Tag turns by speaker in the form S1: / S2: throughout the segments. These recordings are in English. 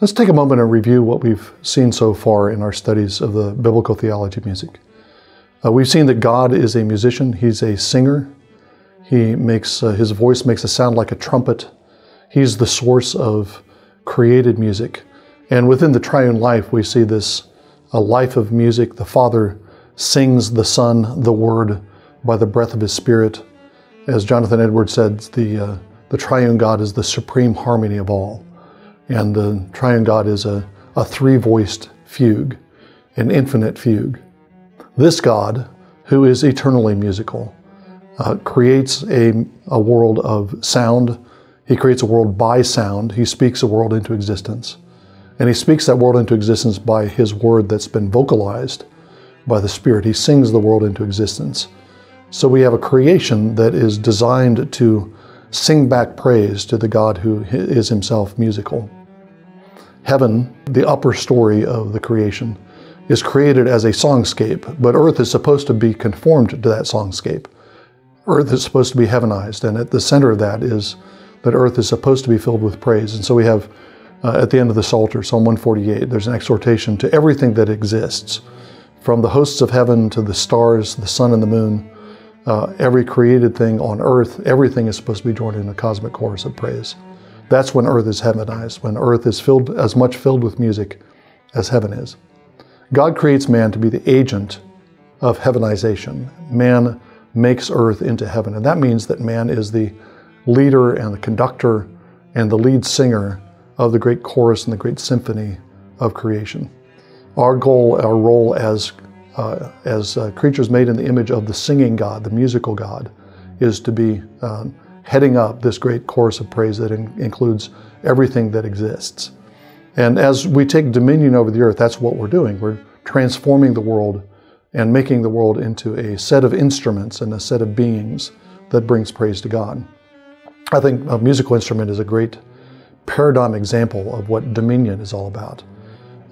S1: Let's take a moment and review what we've seen so far in our studies of the biblical theology of music. Uh, we've seen that God is a musician, He's a singer. He makes, uh, His voice makes a sound like a trumpet. He's the source of created music. And within the triune life, we see this a life of music. The Father sings the Son, the Word, by the breath of His Spirit. As Jonathan Edwards said, the, uh, the triune God is the supreme harmony of all. And the triune God is a, a three voiced fugue, an infinite fugue. This God, who is eternally musical, uh, creates a, a world of sound. He creates a world by sound. He speaks a world into existence. And he speaks that world into existence by his word that's been vocalized by the Spirit. He sings the world into existence. So we have a creation that is designed to sing back praise to the God who is himself musical. Heaven, the upper story of the creation, is created as a songscape, but earth is supposed to be conformed to that songscape. Earth is supposed to be heavenized, and at the center of that is that earth is supposed to be filled with praise. And so we have uh, at the end of the Psalter, Psalm 148, there's an exhortation to everything that exists, from the hosts of heaven to the stars, the sun and the moon, uh, every created thing on earth, everything is supposed to be joined in a cosmic chorus of praise. That's when earth is heavenized, when earth is filled as much filled with music as heaven is. God creates man to be the agent of heavenization. Man makes earth into heaven, and that means that man is the leader and the conductor and the lead singer of the great chorus and the great symphony of creation. Our goal, our role as uh, as uh, creatures made in the image of the singing God, the musical God, is to be um, heading up this great chorus of praise that in includes everything that exists. And as we take dominion over the earth, that's what we're doing. We're transforming the world and making the world into a set of instruments and a set of beings that brings praise to God. I think a musical instrument is a great paradigm example of what dominion is all about.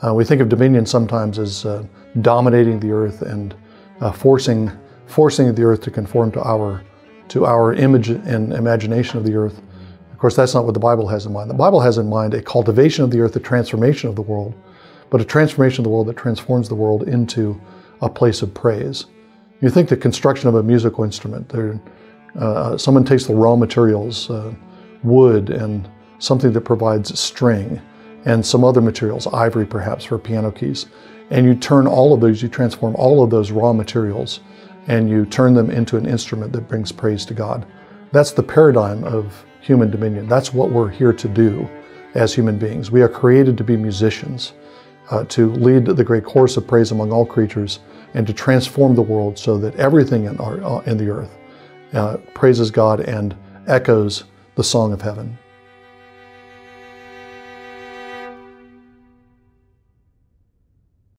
S1: Uh, we think of dominion sometimes as uh, dominating the earth and uh, forcing, forcing the earth to conform to our to our image and imagination of the earth. Of course, that's not what the Bible has in mind. The Bible has in mind a cultivation of the earth, a transformation of the world, but a transformation of the world that transforms the world into a place of praise. You think the construction of a musical instrument, there, uh, someone takes the raw materials, uh, wood and something that provides string, and some other materials, ivory perhaps for piano keys, and you turn all of those, you transform all of those raw materials and you turn them into an instrument that brings praise to God. That's the paradigm of human dominion. That's what we're here to do as human beings. We are created to be musicians, uh, to lead the great chorus of praise among all creatures, and to transform the world so that everything in, our, uh, in the earth uh, praises God and echoes the song of heaven.